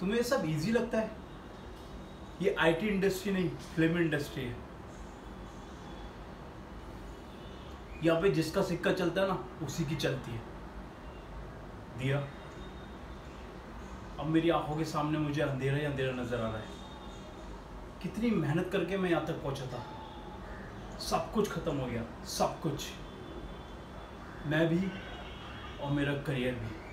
तुम्हें ये सब इजी लगता है? ये आईटी इंडस्ट्री नहीं फ़िल्म इंडस्ट्री है। यहाँ पे जिसका सिक्का चलता है ना, उसी की चलती है। दिया? अब मेरी आँखों के सामने मुझे अंधेरा ही अंधेरा नज़र आ रहा है। कितनी मेहनत करके मैं यहाँ तक पहुँचा था। सब कुछ खत्म हो गया, सब कुछ। मैं भी और मेरा करियर भी।